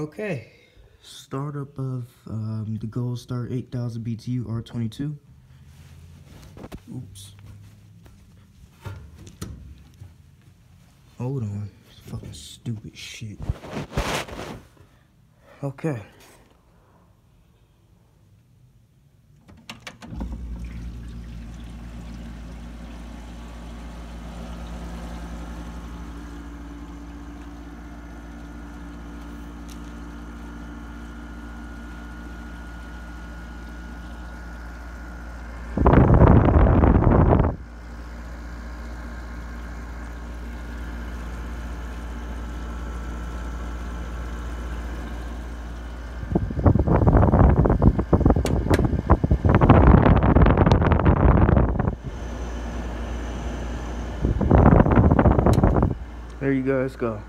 Okay, startup of um, the Gold Star 8000 BTU R22. Oops. Hold on, fucking stupid shit. Okay. There you go. Let's go.